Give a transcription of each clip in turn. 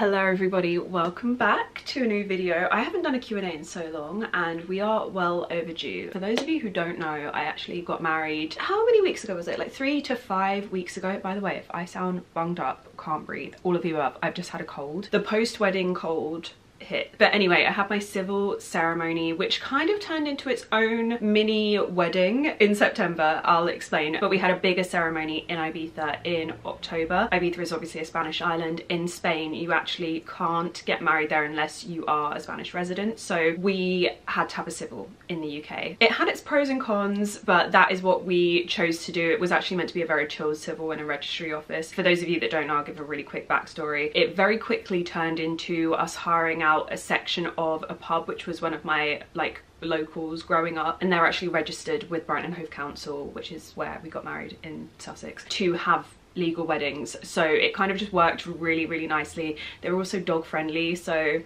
Hello everybody, welcome back to a new video. I haven't done a Q&A in so long and we are well overdue. For those of you who don't know, I actually got married, how many weeks ago was it? Like three to five weeks ago. By the way, if I sound bunged up, can't breathe, all of you up, I've just had a cold. The post-wedding cold hit. But anyway, I had my civil ceremony, which kind of turned into its own mini wedding in September. I'll explain. But we had a bigger ceremony in Ibiza in October. Ibiza is obviously a Spanish island. In Spain, you actually can't get married there unless you are a Spanish resident. So we had to have a civil in the UK. It had its pros and cons, but that is what we chose to do. It was actually meant to be a very chilled civil in a registry office. For those of you that don't know, I'll give a really quick backstory. It very quickly turned into us hiring out out a section of a pub which was one of my like locals growing up and they're actually registered with Brighton Hove Council which is where we got married in Sussex to have legal weddings. So it kind of just worked really really nicely. They were also dog friendly so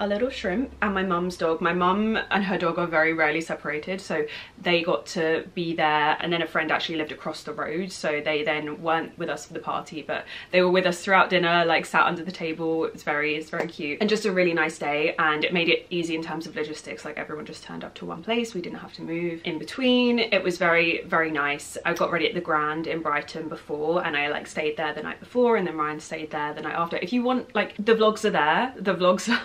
a little shrimp and my mum's dog. My mum and her dog are very rarely separated so they got to be there and then a friend actually lived across the road so they then weren't with us for the party but they were with us throughout dinner like sat under the table. It's very it's very cute and just a really nice day and it made it easy in terms of logistics like everyone just turned up to one place we didn't have to move in between. It was very very nice. I got ready at the Grand in Brighton before and I like stayed there the night before and then Ryan stayed there the night after. If you want like the vlogs are there the vlogs are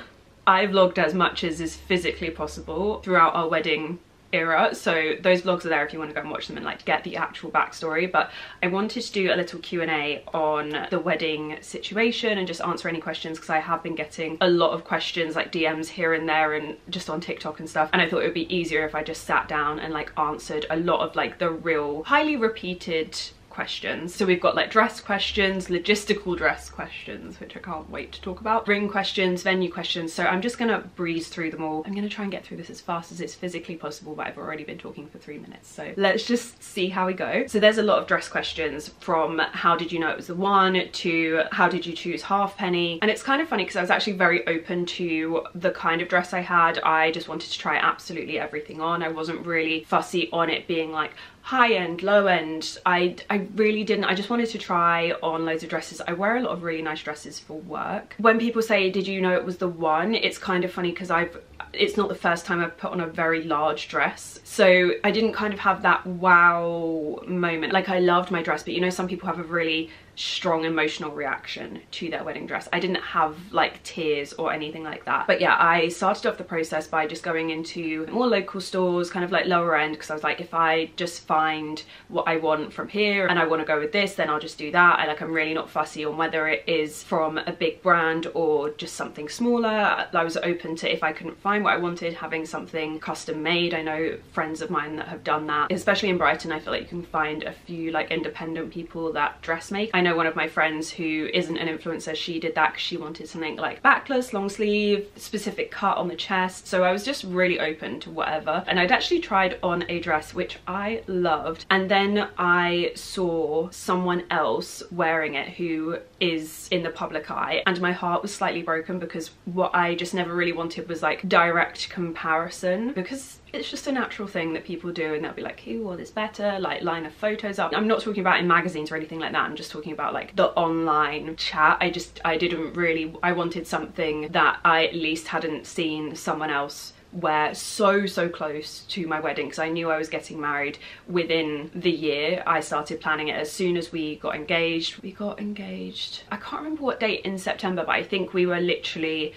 I vlogged as much as is physically possible throughout our wedding era so those vlogs are there if you want to go and watch them and like get the actual backstory but I wanted to do a little Q&A on the wedding situation and just answer any questions because I have been getting a lot of questions like DMs here and there and just on TikTok and stuff and I thought it would be easier if I just sat down and like answered a lot of like the real highly repeated questions. So we've got like dress questions, logistical dress questions, which I can't wait to talk about, ring questions, venue questions. So I'm just gonna breeze through them all. I'm gonna try and get through this as fast as it's physically possible, but I've already been talking for three minutes. So let's just see how we go. So there's a lot of dress questions from how did you know it was the one to how did you choose halfpenny? And it's kind of funny because I was actually very open to the kind of dress I had. I just wanted to try absolutely everything on. I wasn't really fussy on it being like, high end, low end. I, I really didn't. I just wanted to try on loads of dresses. I wear a lot of really nice dresses for work. When people say, did you know it was the one? It's kind of funny because I've it's not the first time I've put on a very large dress. So I didn't kind of have that wow moment. Like I loved my dress, but you know, some people have a really strong emotional reaction to their wedding dress. I didn't have like tears or anything like that. But yeah, I started off the process by just going into more local stores, kind of like lower end, because I was like, if I just find what I want from here and I want to go with this, then I'll just do that. I like, I'm really not fussy on whether it is from a big brand or just something smaller. I was open to if I couldn't find what I wanted, having something custom made. I know friends of mine that have done that, especially in Brighton. I feel like you can find a few like independent people that dressmake. I know one of my friends who isn't an influencer, she did that because she wanted something like backless, long sleeve, specific cut on the chest. So I was just really open to whatever. And I'd actually tried on a dress which I loved. And then I saw someone else wearing it who is in the public eye. And my heart was slightly broken because what I just never really wanted was like direct comparison because it's just a natural thing that people do and they'll be like who wore this better? Like line of photos up. I'm not talking about in magazines or anything like that. I'm just talking about like the online chat. I just i didn't really i wanted something that i at least hadn't seen someone else wear so so close to my wedding because I knew I was getting married within the year. I started planning it as soon as we got engaged. We got engaged. I can't remember what date in September but I think we were literally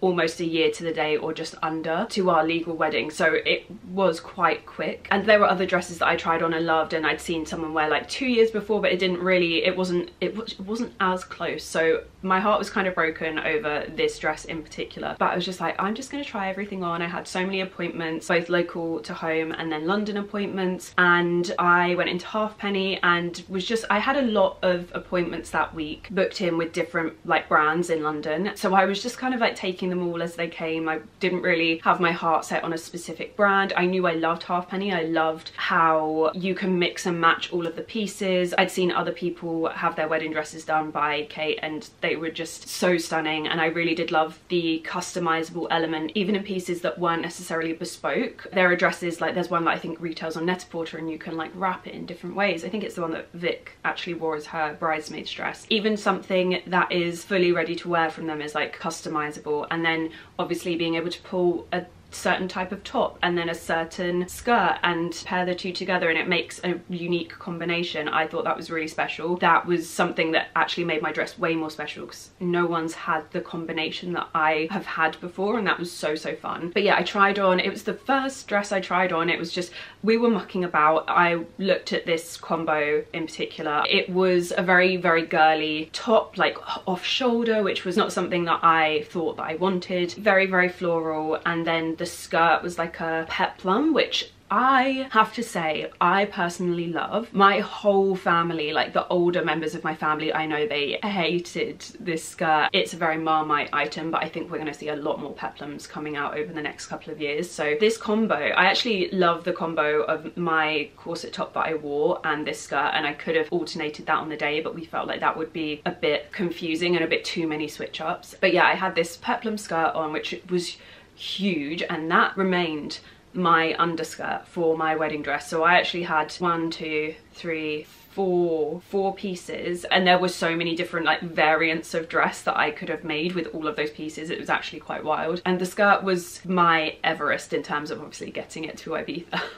almost a year to the day or just under to our legal wedding. So it was quite quick. And there were other dresses that I tried on and loved and I'd seen someone wear like two years before but it didn't really it wasn't it wasn't as close. So my heart was kind of broken over this dress in particular. But I was just like I'm just gonna try everything on. I had so many appointments both local to home and then London appointments. And I went into Halfpenny and was just I had a lot of appointments that week booked in with different like brands in London. So I was just kind of like taking them all as they came. I didn't really have my heart set on a specific brand. I knew I loved Halfpenny. I loved how you can mix and match all of the pieces. I'd seen other people have their wedding dresses done by Kate and they were just so stunning and I really did love the customizable element even in pieces that weren't necessarily bespoke. There are dresses like there's one that I think retails on Net-a-Porter and you can like wrap it in different ways. I think it's the one that Vic actually wore as her bridesmaid's dress. Even something that is fully ready to wear from them is like customizable and then obviously being able to pull a certain type of top and then a certain skirt and pair the two together and it makes a unique combination. I thought that was really special. That was something that actually made my dress way more special because no one's had the combination that I have had before and that was so so fun. But yeah I tried on, it was the first dress I tried on, it was just, we were mucking about. I looked at this combo in particular. It was a very very girly top like off shoulder which was not something that I thought that I wanted. Very very floral and then the skirt was like a peplum, which I have to say, I personally love. My whole family, like the older members of my family, I know they hated this skirt. It's a very Marmite item, but I think we're gonna see a lot more peplums coming out over the next couple of years. So this combo, I actually love the combo of my corset top that I wore and this skirt, and I could have alternated that on the day, but we felt like that would be a bit confusing and a bit too many switch ups. But yeah, I had this peplum skirt on, which was huge and that remained my underskirt for my wedding dress. So I actually had one two three four four pieces and there were so many different like variants of dress that I could have made with all of those pieces. It was actually quite wild. And the skirt was my Everest in terms of obviously getting it to Ibiza.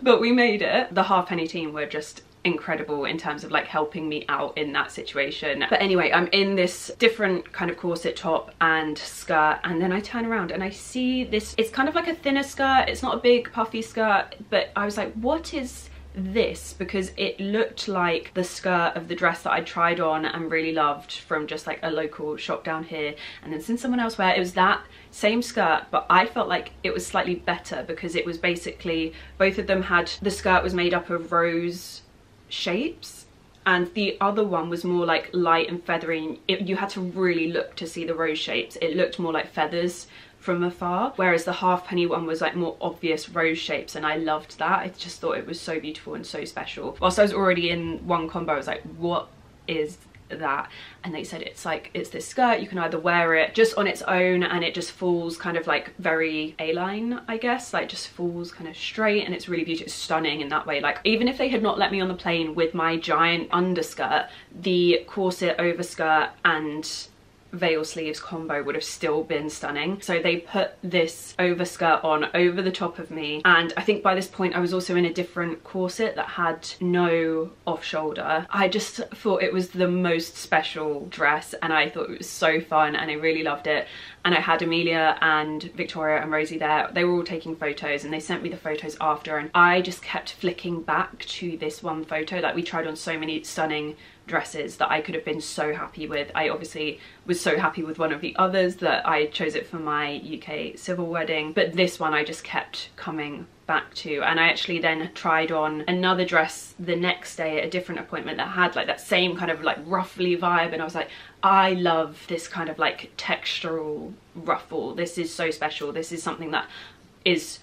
But we made it. The halfpenny team were just incredible in terms of like helping me out in that situation. But anyway i'm in this different kind of corset top and skirt and then i turn around and i see this it's kind of like a thinner skirt it's not a big puffy skirt but i was like what is this? Because it looked like the skirt of the dress that I tried on and really loved from just like a local shop down here. And then since someone else wear it was that same skirt but I felt like it was slightly better because it was basically both of them had the skirt was made up of rose shapes and the other one was more like light and feathery it, you had to really look to see the rose shapes. It looked more like feathers from afar whereas the halfpenny one was like more obvious rose shapes and I loved that. I just thought it was so beautiful and so special. Whilst I was already in one combo I was like what is that and they said it's like it's this skirt you can either wear it just on its own and it just falls kind of like very a-line I guess like just falls kind of straight and it's really beautiful it's stunning in that way. Like even if they had not let me on the plane with my giant underskirt the corset overskirt and veil sleeves combo would have still been stunning. So they put this overskirt on over the top of me and I think by this point I was also in a different corset that had no off shoulder. I just thought it was the most special dress and I thought it was so fun and I really loved it and I had Amelia and Victoria and Rosie there. They were all taking photos and they sent me the photos after and I just kept flicking back to this one photo. Like we tried on so many stunning dresses that I could have been so happy with. I obviously was so happy with one of the others that I chose it for my UK civil wedding but this one I just kept coming back to. And I actually then tried on another dress the next day at a different appointment that had like that same kind of like ruffly vibe and I was like I love this kind of like textural ruffle. This is so special. This is something that is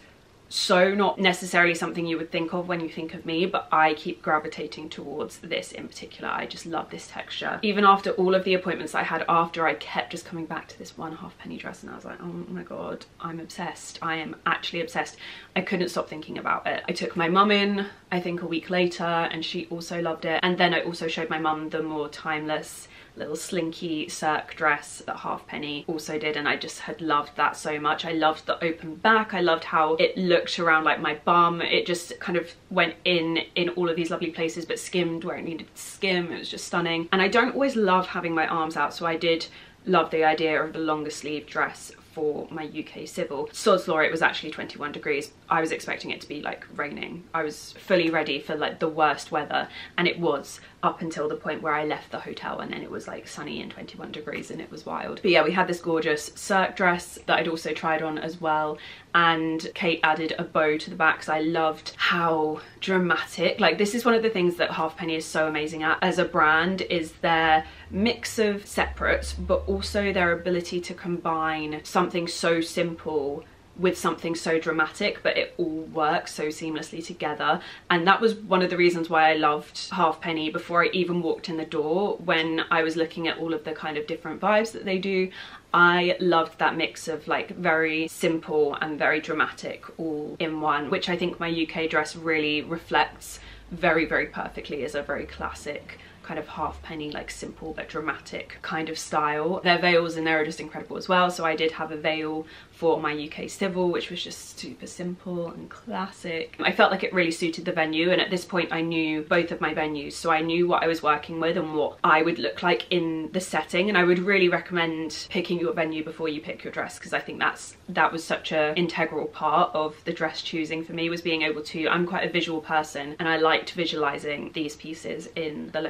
so not necessarily something you would think of when you think of me but I keep gravitating towards this in particular. I just love this texture. Even after all of the appointments I had after I kept just coming back to this one halfpenny dress and I was like oh my god I'm obsessed. I am actually obsessed. I couldn't stop thinking about it. I took my mum in I think a week later and she also loved it. And then I also showed my mum the more timeless little slinky cirque dress that Halfpenny also did and I just had loved that so much. I loved the open back, I loved how it looked around like my bum, it just kind of went in in all of these lovely places but skimmed where it needed to skim, it was just stunning. And I don't always love having my arms out so I did love the idea of the longer sleeve dress for my UK civil. Sod's Law, it was actually 21 degrees. I was expecting it to be like raining. I was fully ready for like the worst weather and it was. Up until the point where I left the hotel and then it was like sunny and 21 degrees and it was wild. But yeah, we had this gorgeous Cirque dress that I'd also tried on as well and Kate added a bow to the back because I loved how dramatic like this is one of the things that Halfpenny is so amazing at as a brand is their mix of separates but also their ability to combine something so simple with something so dramatic but it all works so seamlessly together. And that was one of the reasons why I loved Halfpenny before I even walked in the door. When I was looking at all of the kind of different vibes that they do I loved that mix of like very simple and very dramatic all in one which I think my UK dress really reflects very very perfectly as a very classic kind of halfpenny like simple but dramatic kind of style. Their veils in there are just incredible as well so I did have a veil for my UK Civil, which was just super simple and classic. I felt like it really suited the venue and at this point I knew both of my venues so I knew what I was working with and what I would look like in the setting and I would really recommend picking your venue before you pick your dress because I think that's that was such a integral part of the dress choosing for me was being able to I'm quite a visual person and I liked visualizing these pieces in the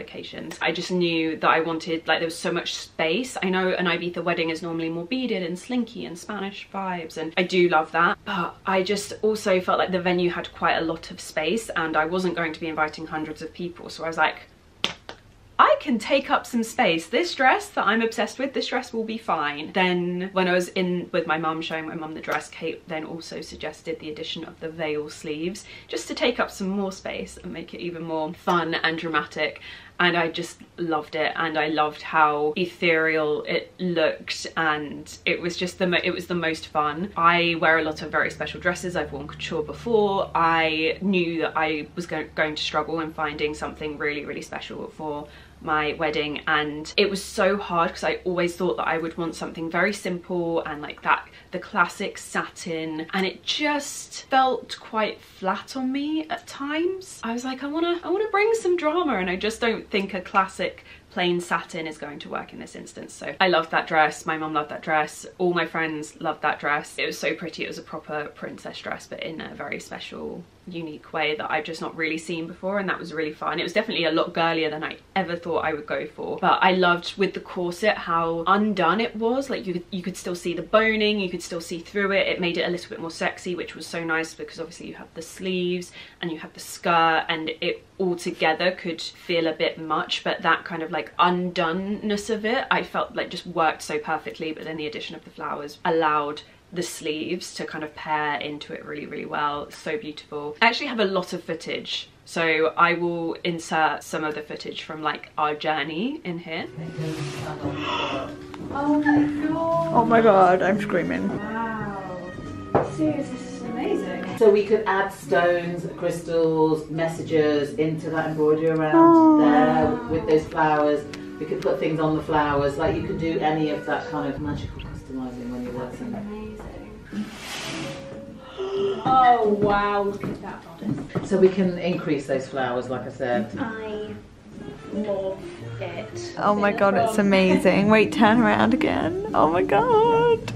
I just knew that I wanted like there was so much space. I know an Ibiza wedding is normally more beaded and slinky and Spanish vibes and I do love that. But I just also felt like the venue had quite a lot of space and I wasn't going to be inviting hundreds of people. So I was like I can take up some space. This dress that I'm obsessed with, this dress will be fine. Then when I was in with my mum showing my mum the dress, Kate then also suggested the addition of the veil sleeves just to take up some more space and make it even more fun and dramatic and I just loved it and I loved how ethereal it looked and it was just the it was the most fun. I wear a lot of very special dresses, I've worn couture before. I knew that I was go going to struggle in finding something really really special for my wedding and it was so hard because I always thought that I would want something very simple and like that the classic satin and it just felt quite flat on me at times. I was like I want to I want to bring some drama and I just don't think a classic plain satin is going to work in this instance. So I loved that dress. My mum loved that dress. All my friends loved that dress. It was so pretty. It was a proper princess dress, but in a very special unique way that I've just not really seen before and that was really fun. It was definitely a lot girlier than I ever thought I would go for. But I loved with the corset how undone it was. Like you you could still see the boning you could still see through it. It made it a little bit more sexy which was so nice because obviously you have the sleeves and you have the skirt and it all together could feel a bit much. But that kind of like undoneness of it I felt like just worked so perfectly. But then the addition of the flowers allowed the sleeves to kind of pair into it really really well. So beautiful. I actually have a lot of footage so i will insert some of the footage from like our journey in here. Oh my god. Oh my god i'm screaming. Wow. Seriously this is amazing. So we could add stones crystals messages into that embroidery around oh. there with those flowers. We could put things on the flowers. Like you could do any of that kind of magical customizing when you're working Oh wow, look at that bodice. So we can increase those flowers, like I said. I love it. Oh my god, it's amazing. Wait, turn around again. Oh my god.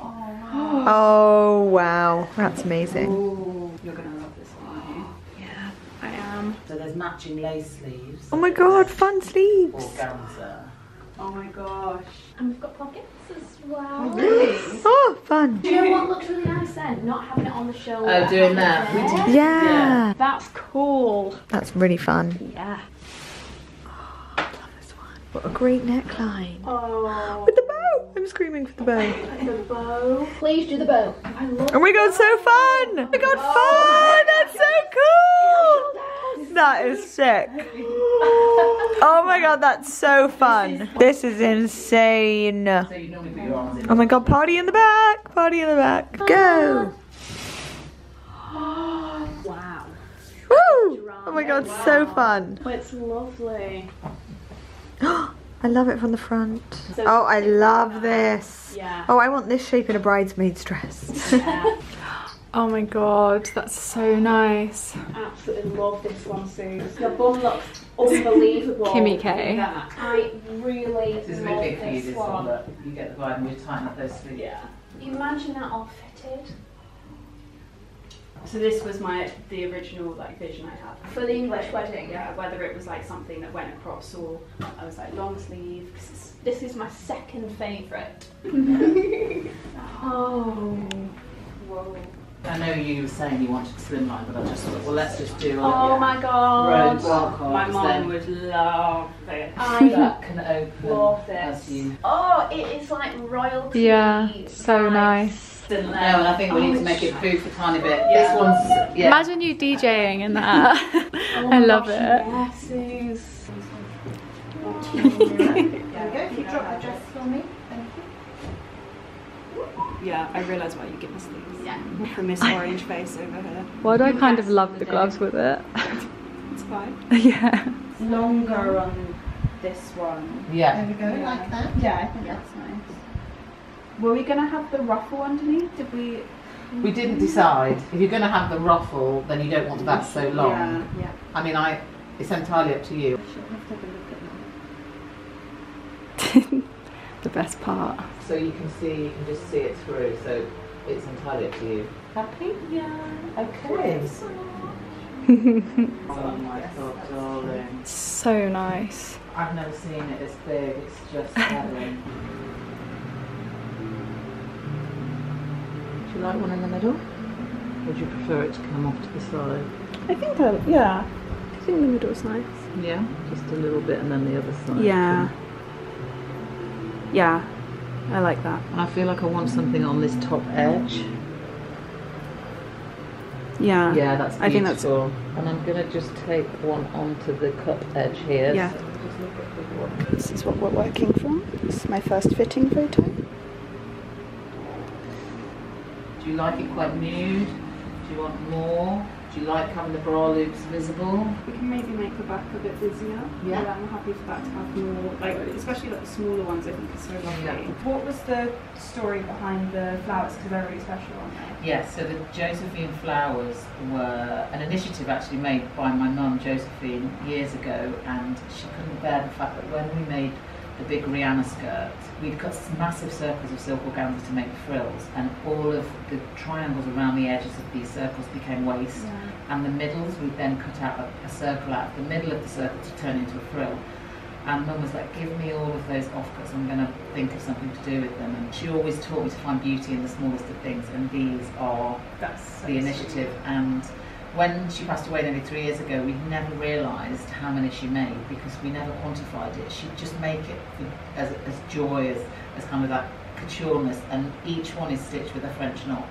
Oh, oh wow, that's amazing. Ooh, you're gonna love this one, Yeah, I am. So there's matching lace sleeves. Oh my god, fun sleeves. Organza. Oh my gosh. And we've got pockets as well. Oh, really? Oh, fun. Do you know what looks really nice then? Not having it on the shoulder. Oh, doing that. Yeah. yeah. That's cool. That's really fun. Yeah. Oh, I love this one. What a great neckline. Oh. With the bow. I'm screaming for the bow. the bow. Please do the bow. I love Oh my god, so fun. Oh my god, fun. That's so cool. That is sick. Oh my god, that's so fun. This is insane. Oh my god, party in the back. Party in the back. Go. Wow. Woo! Oh my god, so fun. Oh, it's lovely. I love it from the front. Oh, I love this. Yeah. Oh, I want this shape in a bridesmaid's dress. Yeah. Oh my god, that's so nice. I absolutely love this one, Sue. Your bum looks unbelievable. Kimmy K. I really This is a love bit big for you, this this one. one, but you get the vibe and you tighten up those sleeves. Yeah. Imagine that all fitted. So this was my the original like vision I had For the English wedding. Yeah, whether it was like something that went across or I was like long sleeve. 'cause it's- This is my second favourite. Oh, whoa. I know you were saying you wanted slimline, but I just thought, well, let's just do. Oh yeah. my god. wild card, My 'cause mom then would love it. I that can open love as this. you. Oh, it is like royalty. Yeah, so vibes. nice. No, and I think we need to oh, make it food for a tiny bit. Yeah. This one's yeah. Imagine you DJing in that. Oh I love oh gosh, it. Yes, Suze. Yeah, we go. If you drop the dress for me. Thank you. Yeah, I realise why you give us these. Yeah. From this orange face over here. Why do I kind of love the the gloves with it? It's fine. yeah. Longer on this one. Yeah. There we go, like that. Yeah, I think that's nice. Were we gonna have the ruffle underneath? Did we? We didn't decide. If you're going to have the ruffle, then you don't want that so long. Yeah, yeah. I mean, I. It's entirely up to you. Should have to a look at that. the best part. So you can see, you can just see it through. So it's entirely up to you. Happy? Yeah. Okay. Oh my god, darling. So nice. I've never seen it as big. It's just stunning. Do you like one in the middle? Would you prefer it to come off to the side? I think that. Yeah. I think the middle's nice. Yeah, just a little bit, and then the other side. Yeah. Yeah. I like that. And I feel like I want something on this top edge. Yeah. Yeah, that's I think that's- beautiful. And I'm gonna just take one onto the cup edge here. Yeah. So just look at the one. This is what we're working from. This is my first fitting photo. Do you like it quite nude? Do you want more? Do you like having the bra loops visible? We can maybe make the back a bit busier. Yeah. I'm happy for that to have more, like especially like the smaller ones. I think are so lovely. Yeah. What was the story behind the flowers? Because they're really special, aren't they? Yes, so the Josephine flowers were an initiative actually made by my mum, Josephine, years ago, and she couldn't bear the fact that when we made the big Rihanna skirt, we'd cut massive circles of silk organza to make frills, and all of the triangles around the edges of these circles became waist, and the middles we'd then cut out a, a circle out of the middle of the circle to turn into a frill. And mum was like, give me all of those offcuts, I'm going to think of something to do with them. And she always taught me to find beauty in the smallest of things, and these are That's so the initiative. And when she passed away nearly three years ago, we never realised how many she made because we never quantified it. She'd just make it as, as joy, as, as kind of that couturness, and each one is stitched with a French knot.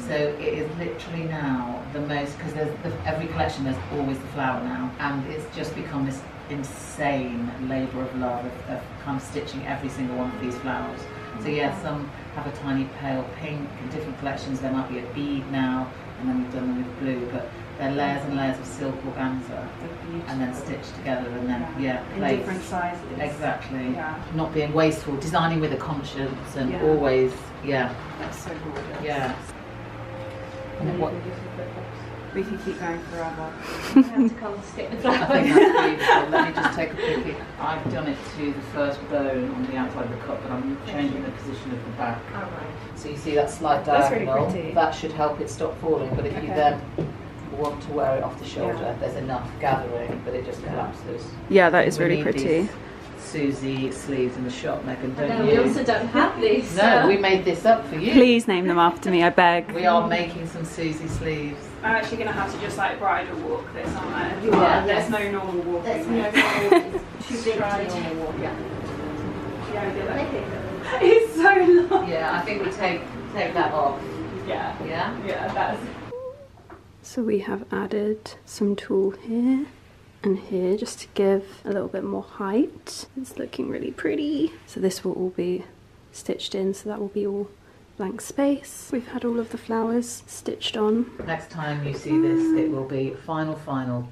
So it is literally now the most because there's the, every collection there's always the flower now, and it's just become this insane labour of love of, of kind of stitching every single one of these flowers. So yeah, some have a tiny pale pink. In different collections there might be a bead now, and then we've done them with blue, but they're layers and layers of silk organza, and then stitched together, and then yeah, in placed. different sizes. Exactly. Yeah, Not being wasteful, designing with a conscience, and Yeah. always yeah, that's so gorgeous. yeah. And And what, We can keep going forever. I have to come and stick the I flowers. think that's beautiful. Let me just take a pic. I've done it to the first bone on the outside of the cup, but I'm changing the position of the back. So you see that slight That's really diagonal? pretty. That should help it stop falling. But if you then want to wear it off the shoulder, Yeah. there's enough gathering, but it just collapses. Yeah, that is We really pretty. these Suzie sleeves in the shop, Megan, But don't then you? we also don't have these. No, so- we made this up for you. Please name them after me, I beg. We are making some Suzie sleeves. I'm actually gonna have to just like bridal walk this, aren't I? You are, There's yes. no normal walking. There's there. no She's trying Try normal walking. Yeah. Yeah, I do that. It's so long. Yeah, I think we take take that off. Yeah, Yeah. yeah, that's. So we have added some tulle here and here just to give a little bit more height. It's looking really pretty. So this will all be stitched in, so that will be all blank space. We've had all of the flowers stitched on. Next time you see this, mm. it will be final, final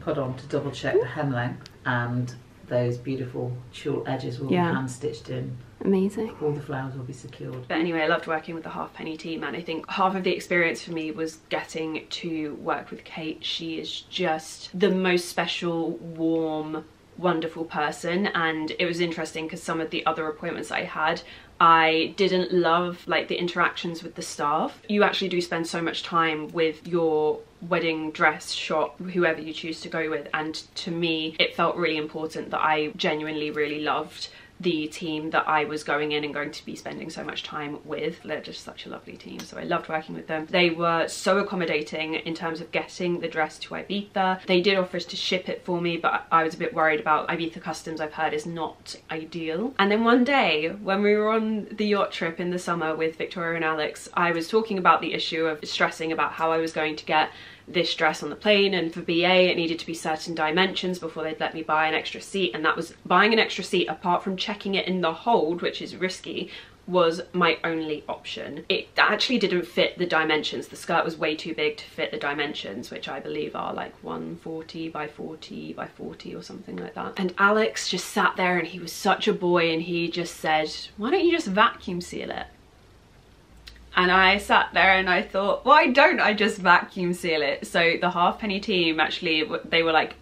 put on to double check the hem length and those beautiful tulle edges will Yeah. be hand stitched in. Amazing. All the flowers will be secured. But anyway, I loved working with the Halfpenny team, and I think half of the experience for me was getting to work with Kate. She is just the most special, warm, wonderful person and it was interesting because some of the other appointments I had I didn't love like the interactions with the staff. You actually do spend so much time with your wedding dress shop, whoever you choose to go with. And to me, it felt really important that I genuinely really loved the team that I was going in and going to be spending so much time with. They're just such a lovely team, so I loved working with them. They were so accommodating in terms of getting the dress to Ibiza. They did offer us to ship it for me, but I was a bit worried about Ibiza customs I've heard is not ideal. And then one day, when we were on the yacht trip in the summer with Victoria and Alex, I was talking about the issue of stressing about how I was going to get this dress on the plane and for BA it needed to be certain dimensions before they'd let me buy an extra seat and that was buying an extra seat apart from checking it in the hold which is risky was my only option. It actually didn't fit the dimensions. The skirt was way too big to fit the dimensions, which I believe are like 140 by 40 by 40 or something like that. And Alex just sat there and he was such a boy and he just said, why don't you just vacuum seal it? And I sat there and I thought, why don't I just vacuum seal it? So the Halfpenny team actually, they were like,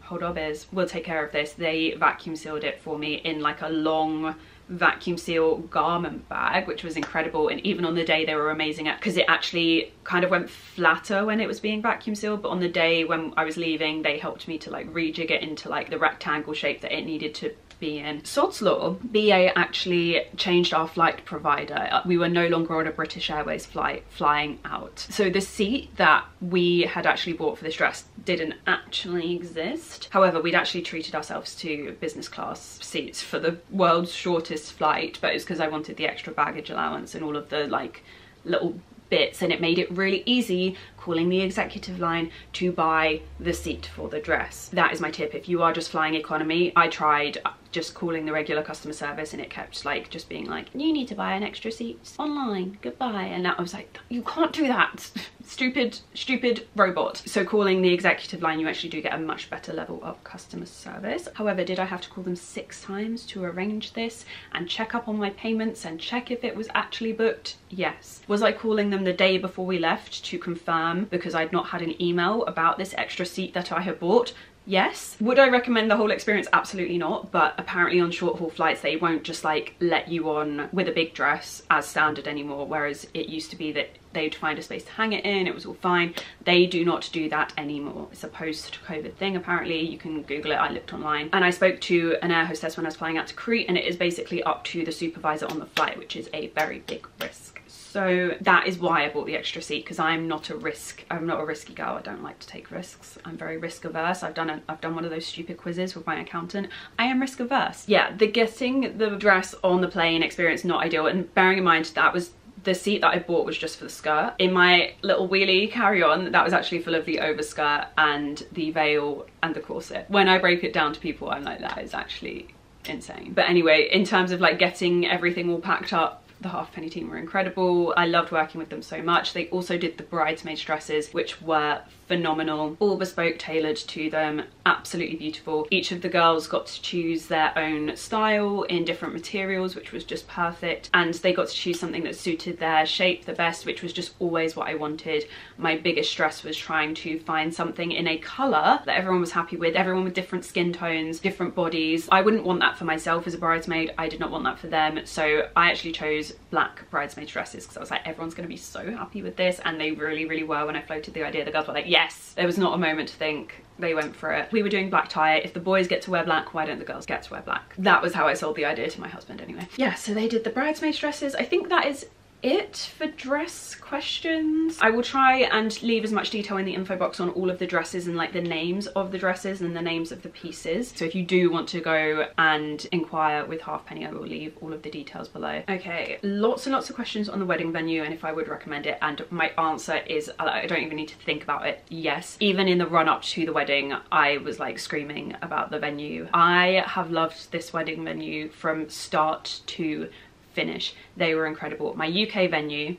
hold on beers, we'll take care of this. They vacuum sealed it for me in like a long vacuum seal garment bag which was incredible and even on the day they were amazing at because it actually kind of went flatter when it was being vacuum sealed but on the day when I was leaving they helped me to like rejig it into like the rectangle shape that it needed to be in. Sod's Law, BA actually changed our flight provider. Uh, we were no longer on a British Airways flight flying out. So the seat that we had actually bought for this dress didn't actually exist. However, we'd actually treated ourselves to business class seats for the world's shortest flight, but it was because I wanted the extra baggage allowance and all of the like little bits and it made it really easy calling the executive line to buy the seat for the dress. That is my tip. If you are just flying economy, I tried just calling the regular customer service and it kept like just being like you need to buy an extra seat online. Goodbye. And I was like you can't do that. Stupid stupid robot. So calling the executive line you actually do get a much better level of customer service. However did I have to call them six times to arrange this and check up on my payments and check if it was actually booked? Yes. Was I calling them the day before we left to confirm because I'd not had an email about this extra seat that I had bought yes. Would I recommend the whole experience? Absolutely not. But apparently on short haul flights, they won't just like let you on with a big dress as standard anymore. Whereas it used to be that they'd find a space to hang it in, it was all fine. They do not do that anymore. It's a post-COVID thing apparently. You can Google it, I looked online. And I spoke to an air hostess when I was flying out to Crete and it is basically up to the supervisor on the flight, which is a very big risk. So that is why I bought the extra seat because I'm not a risk, I'm not a risky girl. I don't like to take risks. I'm very risk averse. I've done a, I've done one of those stupid quizzes with my accountant. I am risk averse. Yeah, the getting the dress on the plane experience not ideal and bearing in mind that was the seat that I bought was just for the skirt. In my little wheelie carry-on, that was actually full of the overskirt and the veil and the corset. When I break it down to people, I'm like, that is actually insane. But anyway, in terms of like getting everything all packed up, the Halfpenny team were incredible. I loved working with them so much. They also did the bridesmaids dresses, which were phenomenal. All bespoke tailored to them, absolutely beautiful. Each of the girls got to choose their own style in different materials, which was just perfect. And they got to choose something that suited their shape the best, which was just always what I wanted. My biggest stress was trying to find something in a colour that everyone was happy with, everyone with different skin tones, different bodies. I wouldn't want that for myself as a bridesmaid. I did not want that for them. So I actually chose black bridesmaid dresses because I was like, everyone's going to be so happy with this. And they really, really were when I floated the idea. The girls were like, yes, there was not a moment to think they went for it. We were doing black tie. If the boys get to wear black, why don't the girls get to wear black? That was how I sold the idea to my husband anyway. Yeah, so they did the bridesmaids dresses. I think that is it for dress questions. I will try and leave as much detail in the info box on all of the dresses and like the names of the dresses and the names of the pieces. So if you do want to go and inquire with Halfpenny, I will leave all of the details below. Okay, lots and lots of questions on the wedding venue and if I would recommend it. And my answer is, uh, I don't even need to think about it. Yes. Even in the run up to the wedding, I was like screaming about the venue. I have loved this wedding venue from start to finish. They were incredible. My UK venue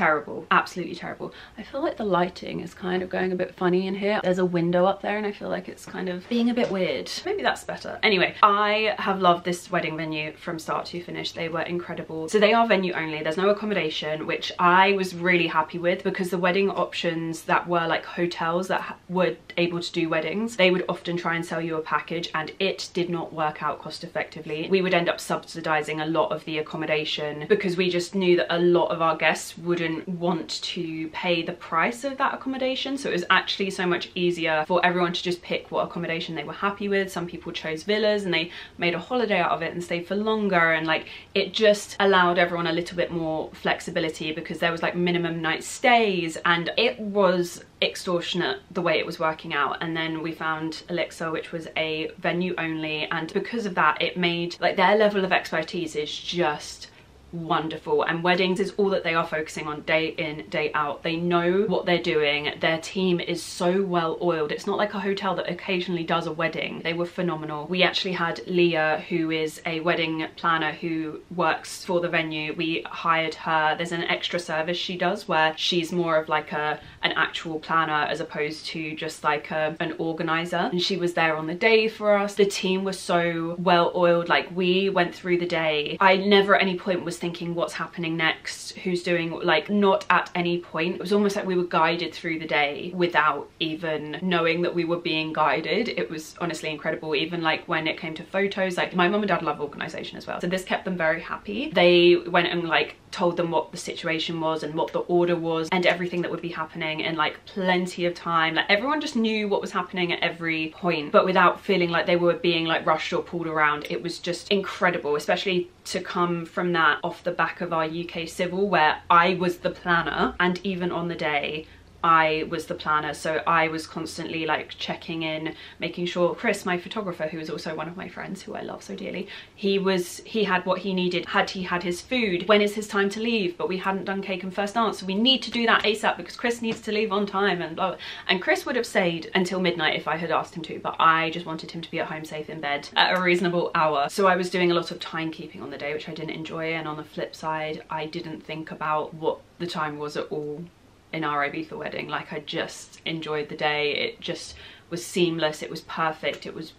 terrible absolutely terrible. I feel like the lighting is kind of going a bit funny in here. There's a window up there and i feel like it's kind of being a bit weird. Maybe that's better. Anyway i have loved this wedding venue from start to finish. They were incredible. So they are venue only. There's no accommodation which i was really happy with because the wedding options that were like hotels that were able to do weddings they would often try and sell you a package and it did not work out cost effectively. We would end up subsidizing a lot of the accommodation because we just knew that a lot of our guests wouldn't want to pay the price of that accommodation. So it was actually so much easier for everyone to just pick what accommodation they were happy with. Some people chose villas and they made a holiday out of it and stayed for longer. And like it just allowed everyone a little bit more flexibility because there was like minimum night stays. And it was extortionate the way it was working out. And then we found Elixir which was a venue only. And because of that it made like their level of expertise is just wonderful. And weddings is all that they are focusing on day in day out. They know what they're doing. Their team is so well oiled. It's not like a hotel that occasionally does a wedding. They were phenomenal. We actually had leah who is a wedding planner who works for the venue. We hired her. There's an extra service she does where she's more of like a an actual planner as opposed to just like a, an organizer. And she was there on the day for us. The team was so well oiled. Like we went through the day. I never at any point was thinking what's happening next, who's doing like not at any point. It was almost like we were guided through the day without even knowing that we were being guided. It was honestly incredible. Even like when it came to photos, like my mum and dad love organization as well. So this kept them very happy. They went and like told them what the situation was and what the order was and everything that would be happening in like plenty of time. Like everyone just knew what was happening at every point, but without feeling like they were being like rushed or pulled around. It was just incredible, especially to come from that off the back of our UK Civil where I was the planner and even on the day I was the planner so I was constantly like checking in making sure Chris my photographer who is also one of my friends who I love so dearly he was he had what he needed. Had he had his food when is his time to leave? But we hadn't done cake and first dance so we need to do that ASAP because Chris needs to leave on time and blah, blah. And Chris would have stayed until midnight if I had asked him to but I just wanted him to be at home safe in bed at a reasonable hour. So I was doing a lot of timekeeping on the day which I didn't enjoy and on the flip side I didn't think about what the time was at all in our Ibiza wedding. Like I just enjoyed the day. It just was seamless. It was perfect. It was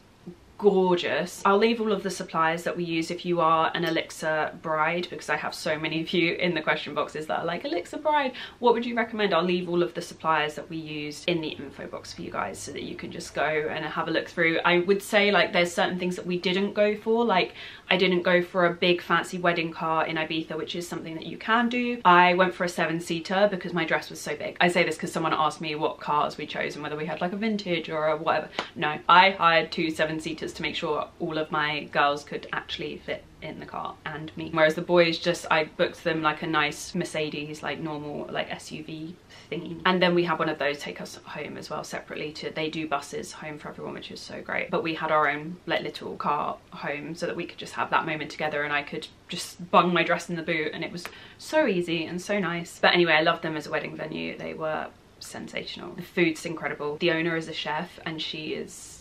gorgeous. I'll leave all of the supplies that we use if you are an Elixir bride because I have so many of you in the question boxes that are like Elixir bride what would you recommend? I'll leave all of the supplies that we used in the info box for you guys so that you can just go and have a look through. I would say like there's certain things that we didn't go for like I didn't go for a big fancy wedding car in Ibiza which is something that you can do. I went for a seven-seater because my dress was so big. I say this because someone asked me what cars we chose and whether we had like a vintage or a whatever. No I hired two seven-seaters to make sure all of my girls could actually fit in the car and me. Whereas the boys just I booked them like a nice Mercedes like normal like SUV thingy. And then we had one of those take us home as well separately to they do buses home for everyone which is so great. But we had our own like little car home so that we could just have that moment together and I could just bung my dress in the boot and it was so easy and so nice. But anyway I loved them as a wedding venue. They were sensational. The food's incredible. The owner is a chef and she is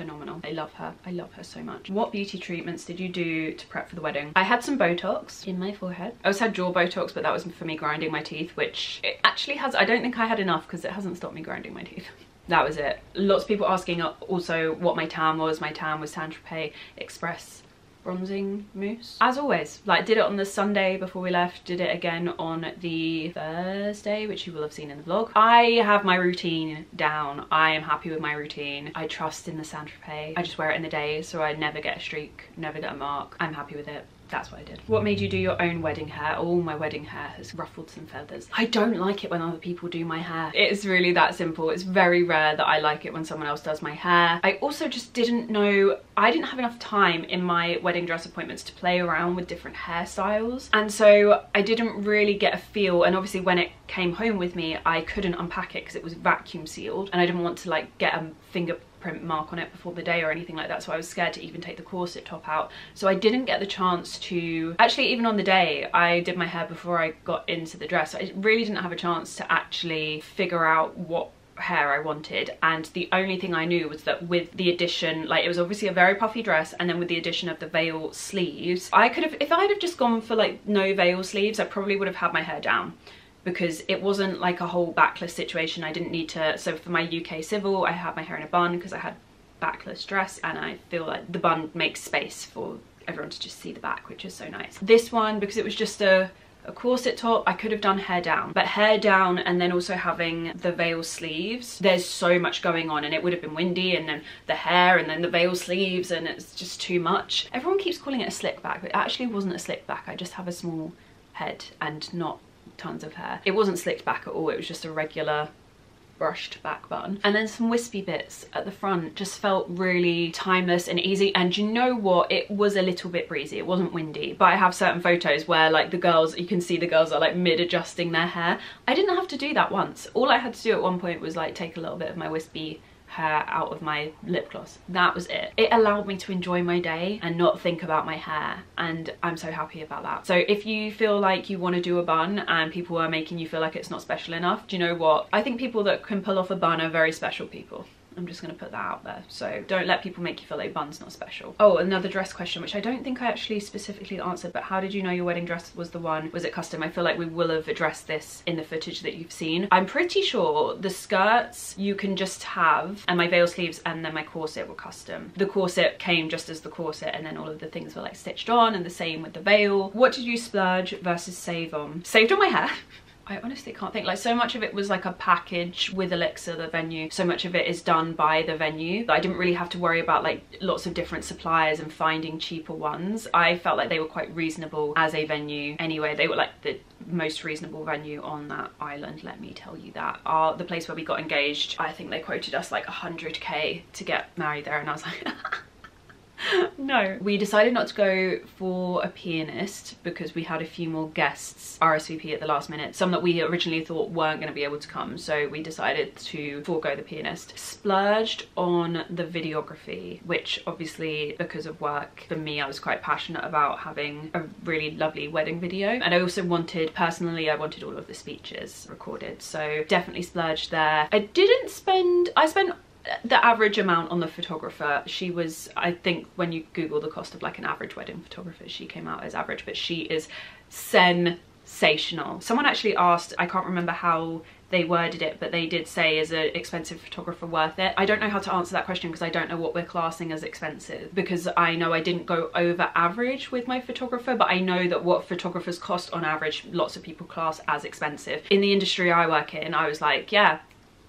phenomenal. I love her. I love her so much. What beauty treatments did you do to prep for the wedding? I had some Botox in my forehead. I also had jaw Botox, but that was for me grinding my teeth, which it actually has, I don't think I had enough because it hasn't stopped me grinding my teeth. that was it. Lots of people asking also what my tan was. My tan was Saint Tropez Express bronzing mousse? As always like did it on the sunday before we left did it again on the thursday which you will have seen in the vlog. I have my routine down. I am happy with my routine. I trust in the saint tropez i just wear it in the day so i never get a streak never get a mark. I'm happy with it that's what I did. What made you do your own wedding hair? All my wedding hair has ruffled some feathers. I don't like it when other people do my hair. It's really that simple. It's very rare that I like it when someone else does my hair. I also just didn't know, I didn't have enough time in my wedding dress appointments to play around with different hairstyles. And so I didn't really get a feel. And obviously when it came home with me, I couldn't unpack it because it was vacuum sealed and I didn't want to like get a finger print mark on it before the day or anything like that so I was scared to even take the corset top out. So I didn't get the chance to actually even on the day I did my hair before I got into the dress. I really didn't have a chance to actually figure out what hair I wanted and the only thing I knew was that with the addition like it was obviously a very puffy dress and then with the addition of the veil sleeves I could have if I'd have just gone for like no veil sleeves I probably would have had my hair down because it wasn't like a whole backless situation. I didn't need to, so for my UK civil, I had my hair in a bun because I had backless dress and I feel like the bun makes space for everyone to just see the back, which is so nice. This one, because it was just a a corset top I could have done hair down but hair down and then also having the veil sleeves there's so much going on and it would have been windy and then the hair and then the veil sleeves and it's just too much everyone keeps calling it a slick back but it actually wasn't a slick back I just have a small head and not tons of hair. It wasn't slicked back at all it was just a regular brushed back bun. And then some wispy bits at the front just felt really timeless and easy. And you know what? It was a little bit breezy it wasn't windy. But I have certain photos where like the girls you can see the girls are like mid adjusting their hair. I didn't have to do that once. All I had to do at one point was like take a little bit of my wispy hair out of my lip gloss. That was it. It allowed me to enjoy my day and not think about my hair and I'm so happy about that. So if you feel like you want to do a bun and people are making you feel like it's not special enough, do you know what? I think people that can pull off a bun are very special people. I'm just going to put that out there. So don't let people make you feel like bun's not special. Oh, another dress question, which I don't think I actually specifically answered, but how did you know your wedding dress was the one? Was it custom? I feel like we will have addressed this in the footage that you've seen. I'm pretty sure the skirts you can just have, and my veil sleeves and then my corset were custom. The corset came just as the corset and then all of the things were like stitched on and the same with the veil. What did you splurge versus save on? Saved on my hair. I honestly can't think. Like so much of it was like a package with Elixir, the venue. So much of it is done by the venue. That I didn't really have to worry about like lots of different suppliers and finding cheaper ones. I felt like they were quite reasonable as a venue anyway. They were like the most reasonable venue on that island, let me tell you that. Our, the place where we got engaged, I think they quoted us like 100k to get married there and I was like no. We decided not to go for a pianist because we had a few more guests RSVP at the last minute. Some that we originally thought weren't going to be able to come. So we decided to forego the pianist. Splurged on the videography, which obviously because of work, for me, I was quite passionate about having a really lovely wedding video. And I also wanted, personally, I wanted all of the speeches recorded. So definitely splurged there. I didn't spend, I spent the average amount on the photographer she was i think when you google the cost of like an average wedding photographer she came out as average but she is sensational. Someone actually asked i can't remember how they worded it but they did say is an expensive photographer worth it? I don't know how to answer that question because i don't know what we're classing as expensive because i know i didn't go over average with my photographer but i know that what photographers cost on average lots of people class as expensive. In the industry i work in i was like yeah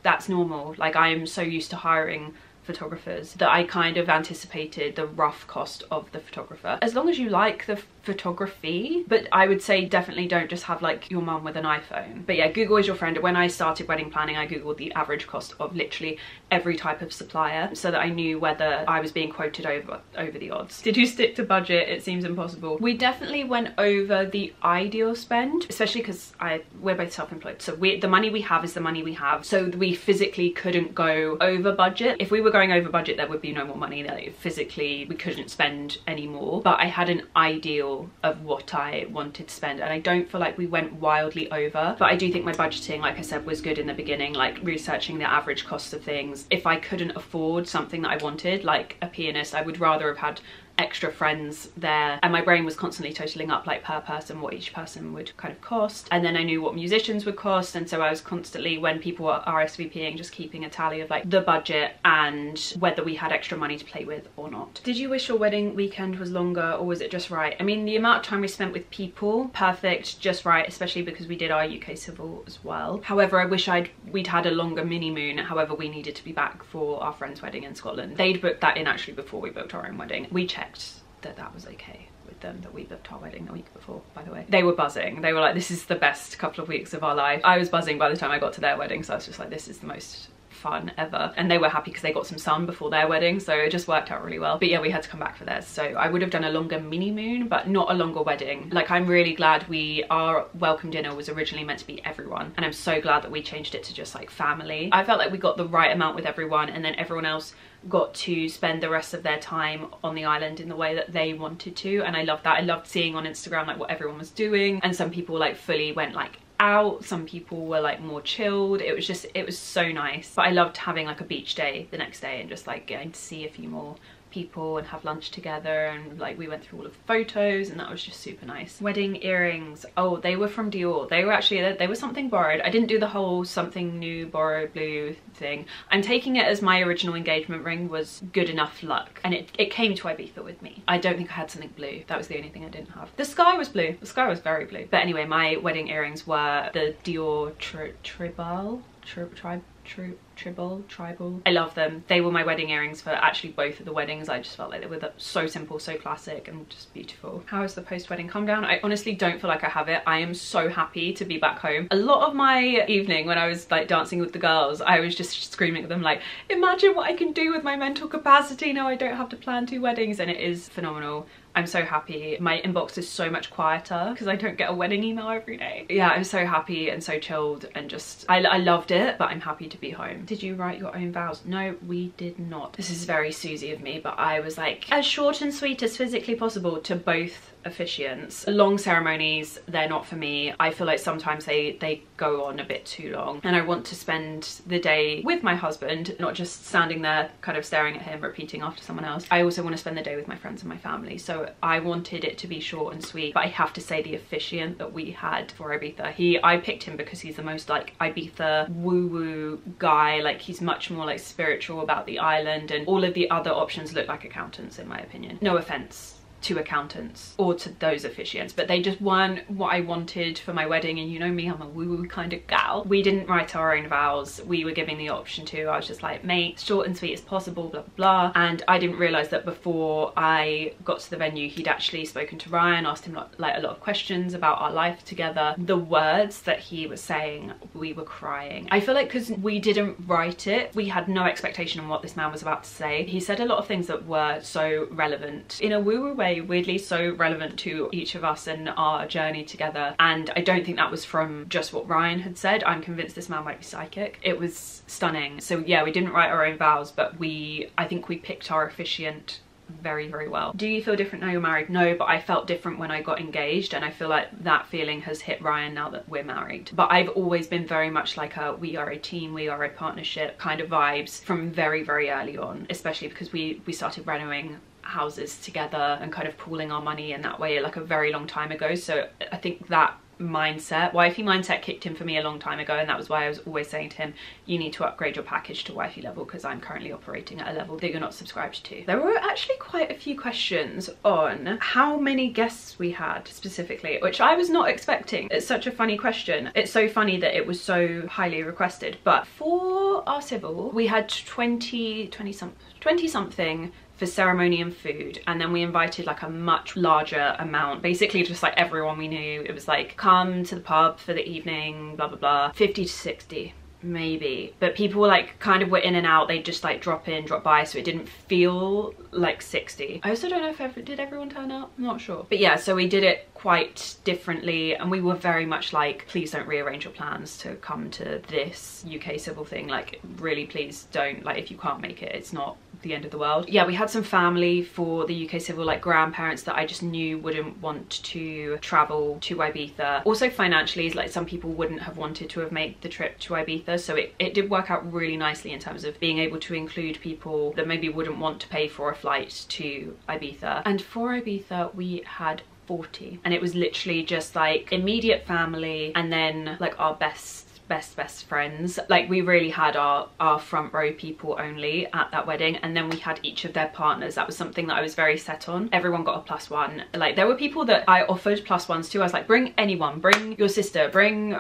that's normal. Like I'm so used to hiring photographers that I kind of anticipated the rough cost of the photographer. As long as you like the photography but I would say definitely don't just have like your mum with an iPhone. But yeah Google is your friend. When I started wedding planning I googled the average cost of literally every type of supplier so that I knew whether I was being quoted over over the odds. Did you stick to budget? It seems impossible. We definitely went over the ideal spend especially because I we're both self-employed. So we the money we have is the money we have. So we physically couldn't go over budget. If we were going over budget there would be no more money. Like physically we couldn't spend any more. But I had an ideal of what I wanted to spend. And I don't feel like we went wildly over but I do think my budgeting like I said was good in the beginning like researching the average cost of things. If I couldn't afford something that I wanted like a pianist I would rather have had extra friends there and my brain was constantly totaling up like per person what each person would kind of cost and then I knew what musicians would cost and so I was constantly when people were RSVPing just keeping a tally of like the budget and whether we had extra money to play with or not. Did you wish your wedding weekend was longer or was it just right? I mean the amount of time we spent with people perfect just right especially because we did our UK civil as well. However I wish I'd we'd had a longer mini moon however we needed to be back for our friend's wedding in Scotland. They'd booked that in actually before we booked our own wedding. We checked checked that that was okay with them that we booked our wedding the week before by the way. They were buzzing. They were like this is the best couple of weeks of our life. I was buzzing by the time i got to their wedding so i was just like this is the most fun ever. And they were happy because they got some sun before their wedding so it just worked out really well. But yeah we had to come back for theirs. So I would have done a longer mini moon but not a longer wedding. Like I'm really glad we our welcome dinner was originally meant to be everyone and I'm so glad that we changed it to just like family. I felt like we got the right amount with everyone and then everyone else got to spend the rest of their time on the island in the way that they wanted to and I loved that. I loved seeing on Instagram like what everyone was doing and some people like fully went like out. Some people were like more chilled. It was just it was so nice. But I loved having like a beach day the next day and just like getting to see a few more people and have lunch together and like we went through all of the photos and that was just super nice. Wedding earrings. Oh, they were from Dior. They were actually, they were something borrowed. I didn't do the whole something new borrowed blue thing. I'm taking it as my original engagement ring was good enough luck and it, it came to Ibiza with me. I don't think I had something blue. That was the only thing I didn't have. The sky was blue. The sky was very blue. But anyway, my wedding earrings were the Dior tri Tribal? Tri tri tri tribal tribal. I love them. They were my wedding earrings for actually both of the weddings. I just felt like they were so simple so classic and just beautiful. How is the post-wedding calm down? I honestly don't feel like i have it. I am so happy to be back home. A lot of my evening when i was like dancing with the girls i was just screaming at them like imagine what i can do with my mental capacity now i don't have to plan two weddings and it is phenomenal I'm so happy. My inbox is so much quieter because I don't get a wedding email every day. Yeah, I'm so happy and so chilled and just, I, I loved it, but I'm happy to be home. Did you write your own vows? No, we did not. This is very Suzie of me, but I was like, as short and sweet as physically possible to both officiants. Long ceremonies, they're not for me. I feel like sometimes they, they go on a bit too long and I want to spend the day with my husband, not just standing there kind of staring at him, repeating after someone else. I also want to spend the day with my friends and my family. So I wanted it to be short and sweet, but I have to say the officiant that we had for Ibiza, he, I picked him because he's the most like Ibiza woo-woo guy. Like he's much more like spiritual about the island and all of the other options look like accountants in my opinion. No offense to accountants or to those officiants but they just weren't what I wanted for my wedding. And you know me I'm a woo woo kind of gal. We didn't write our own vows. We were giving the option to. I was just like mate short and sweet as possible blah blah blah. And I didn't realize that before I got to the venue he'd actually spoken to Ryan asked him like a lot of questions about our life together. The words that he was saying we were crying. I feel like because we didn't write it we had no expectation on what this man was about to say. He said a lot of things that were so relevant. In a woo woo way weirdly so relevant to each of us and our journey together. And I don't think that was from just what Ryan had said. I'm convinced this man might be psychic. It was stunning. So yeah we didn't write our own vows but we I think we picked our officiant very very well. Do you feel different now you're married? No but I felt different when I got engaged and I feel like that feeling has hit Ryan now that we're married. But I've always been very much like a we are a team we are a partnership kind of vibes from very very early on especially because we we started renovating houses together and kind of pooling our money in that way like a very long time ago. So I think that mindset wifey mindset kicked in for me a long time ago and that was why I was always saying to him you need to upgrade your package to wifey level because I'm currently operating at a level that you're not subscribed to. There were actually quite a few questions on how many guests we had specifically which I was not expecting. It's such a funny question. It's so funny that it was so highly requested. But for our civil we had 20 20 some 20 something for ceremony and food and then we invited like a much larger amount. Basically just like everyone we knew. It was like come to the pub for the evening blah blah blah. 50 to 60 maybe. But people like kind of were in and out. They just like drop in drop by so it didn't feel like 60 i also don't know if ever did everyone turn up? I'm not sure. But yeah so we did it quite differently and we were very much like please don't rearrange your plans to come to this uk civil thing. Like really please don't. Like if you can't make it it's not the end of the world. Yeah, we had some family for the UK Civil, like grandparents that I just knew wouldn't want to travel to Ibiza. Also financially, like some people wouldn't have wanted to have made the trip to Ibiza. So it, it did work out really nicely in terms of being able to include people that maybe wouldn't want to pay for a flight to Ibiza. And for Ibiza, we had 40 and it was literally just like immediate family and then like our best best best friends. Like we really had our our front row people only at that wedding and then we had each of their partners. That was something that I was very set on. Everyone got a plus one. Like there were people that I offered plus ones to. I was like bring anyone. Bring your sister. Bring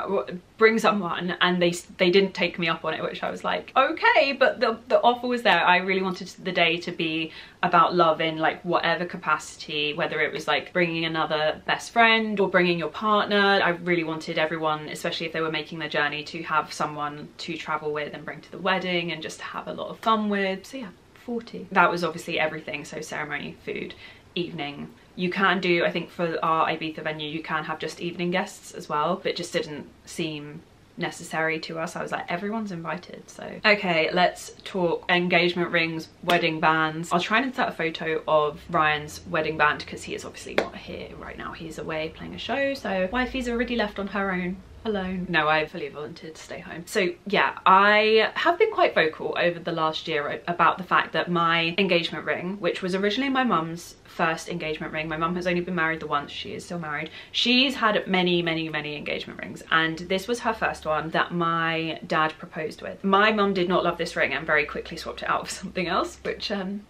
bring someone and they they didn't take me up on it which I was like okay but the, the offer was there I really wanted the day to be about love in like whatever capacity whether it was like bringing another best friend or bringing your partner I really wanted everyone especially if they were making the journey to have someone to travel with and bring to the wedding and just have a lot of fun with. So yeah, 40. That was obviously everything. So ceremony, food, evening. You can do, I think for our Ibiza venue, you can have just evening guests as well, but just didn't seem necessary to us. I was like, everyone's invited, so. Okay, let's talk engagement rings, wedding bands. I'll try and insert a photo of Ryan's wedding band because he is obviously not here right now. He's away playing a show, so wifey's already left on her own alone. No, I fully volunteered to stay home. So yeah, I have been quite vocal over the last year about the fact that my engagement ring, which was originally my mum's first engagement ring. My mum has only been married the once, she is still married. She's had many, many, many engagement rings and this was her first one that my dad proposed with. My mum did not love this ring and very quickly swapped it out for something else, which um,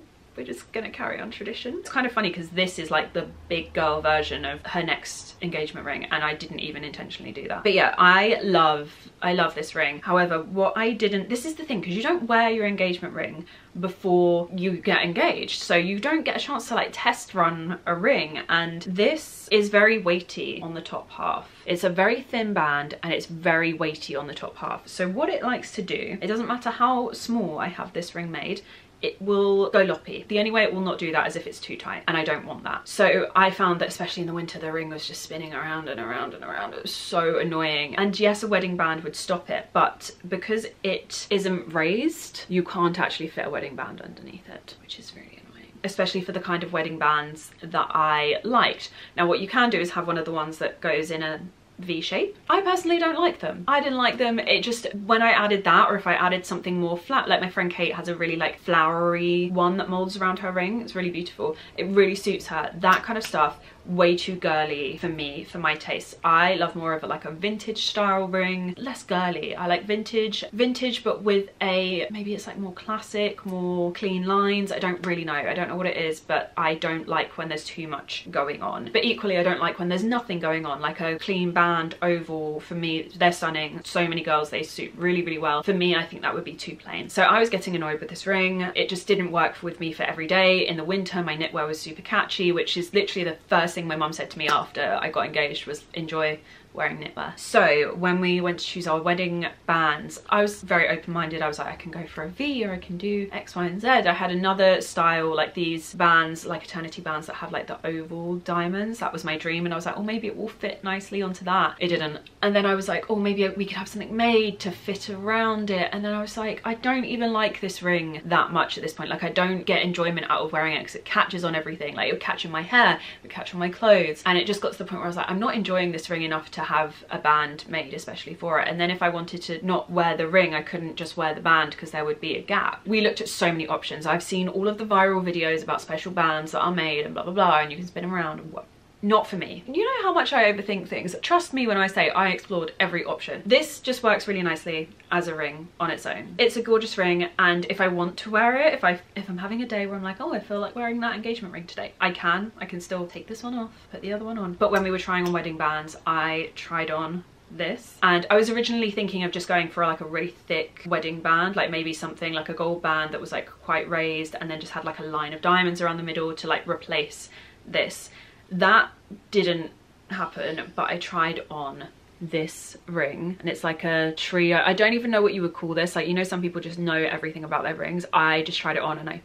we're just gonna carry on tradition. It's kind of funny because this is like the big girl version of her next engagement ring and I didn't even intentionally do that. But yeah, I love, I love this ring. However, what I didn't, this is the thing, because you don't wear your engagement ring before you get engaged. So you don't get a chance to like test run a ring. And this is very weighty on the top half. It's a very thin band and it's very weighty on the top half. So what it likes to do, it doesn't matter how small I have this ring made, it will go loppy. The only way it will not do that is if it's too tight and I don't want that. So I found that especially in the winter the ring was just spinning around and around and around. It was so annoying. And yes, a wedding band would stop it, but because it isn't raised, you can't actually fit a wedding band underneath it, which is very annoying, especially for the kind of wedding bands that I liked. Now what you can do is have one of the ones that goes in a V shape. I personally don't like them. I didn't like them. It just, when I added that or if I added something more flat, like my friend Kate has a really like flowery one that molds around her ring. It's really beautiful. It really suits her. That kind of stuff way too girly for me, for my taste. I love more of a, like a vintage style ring, less girly. I like vintage, vintage but with a, maybe it's like more classic, more clean lines. I don't really know. I don't know what it is, but I don't like when there's too much going on. But equally, I don't like when there's nothing going on, like a clean band oval. For me, they're stunning. So many girls, they suit really, really well. For me, I think that would be too plain. So I was getting annoyed with this ring. It just didn't work with me for every day. In the winter, my knitwear was super catchy, which is literally the first first thing my mum said to me after I got engaged was enjoy wearing knitwear. So when we went to choose our wedding bands, I was very open-minded. I was like, I can go for a V or I can do X, Y, and Z. I had another style like these bands, like eternity bands that have like the oval diamonds. That was my dream. And I was like, oh, maybe it will fit nicely onto that. It didn't. And then I was like, oh, maybe we could have something made to fit around it. And then I was like, I don't even like this ring that much at this point. Like I don't get enjoyment out of wearing it because it catches on everything. Like it would catch in my hair, it would catch on my clothes. And it just got to the point where I was like, I'm not enjoying this ring enough to to have a band made especially for it and then if I wanted to not wear the ring I couldn't just wear the band because there would be a gap. We looked at so many options. I've seen all of the viral videos about special bands that are made and blah blah blah and you can spin them around and what not for me. You know how much I overthink things? Trust me when I say I explored every option. This just works really nicely as a ring on its own. It's a gorgeous ring and if I want to wear it, if, I, if I'm having a day where I'm like, oh, I feel like wearing that engagement ring today, I can. I can still take this one off, put the other one on. But when we were trying on wedding bands, I tried on this and I was originally thinking of just going for like a really thick wedding band like maybe something like a gold band that was like quite raised and then just had like a line of diamonds around the middle to like replace this that didn't happen, but I tried on this ring and it's like a trio. I don't even know what you would call this. Like you know some people just know everything about their rings. I just tried it on and i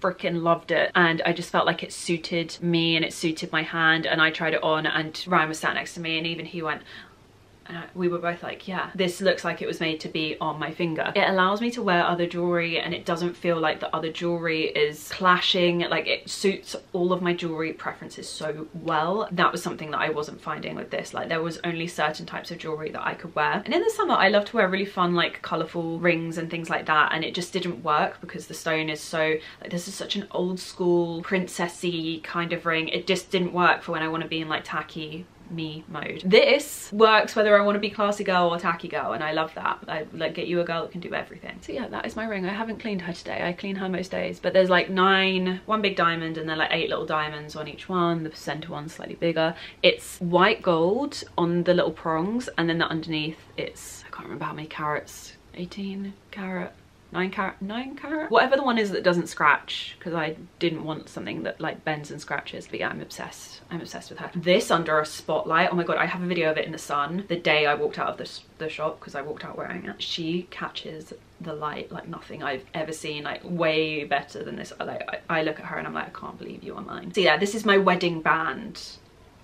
freaking loved it. And I just felt like it suited me and it suited my hand. And I tried it on and Ryan was sat next to me and even he went and we were both like yeah this looks like it was made to be on my finger. It allows me to wear other jewelry and it doesn't feel like the other jewelry is clashing. Like it suits all of my jewelry preferences so well. That was something that I wasn't finding with this. Like there was only certain types of jewelry that I could wear. And in the summer I love to wear really fun like colorful rings and things like that. And it just didn't work because the stone is so like this is such an old school princessy kind of ring. It just didn't work for when I want to be in like tacky me mode. This works whether I want to be classy girl or tacky girl and I love that. I like get you a girl that can do everything. So yeah, that is my ring. I haven't cleaned her today. I clean her most days, but there's like nine, one big diamond and then like eight little diamonds on each one. The center one's slightly bigger. It's white gold on the little prongs and then the underneath it's, I can't remember how many carats, 18 carat nine carat nine carat whatever the one is that doesn't scratch because i didn't want something that like bends and scratches but yeah i'm obsessed. I'm obsessed with her. This under a spotlight oh my god i have a video of it in the sun the day i walked out of the, the shop because i walked out wearing it. She catches the light like nothing I've ever seen like way better than this. Like I, I look at her and I'm like I can't believe you mine. So yeah this is my wedding band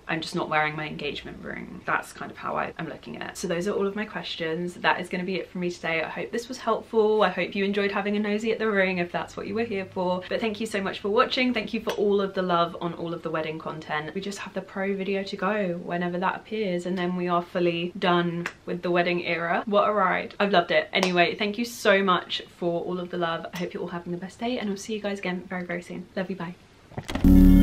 I'm just not wearing my engagement ring. That's kind of how I am looking at it. So those are all of my questions. That is going to be it for me today. I hope this was helpful. I hope you enjoyed having a nosy at the ring if that's what you were here for. But thank you so much for watching. Thank you for all of the love on all of the wedding content. We just have the pro video to go whenever that appears and then we are fully done with the wedding era. What a ride. I've loved it. Anyway, thank you so much for all of the love. I hope you're all having the best day and I'll see you guys again very, very soon. Love you. Bye.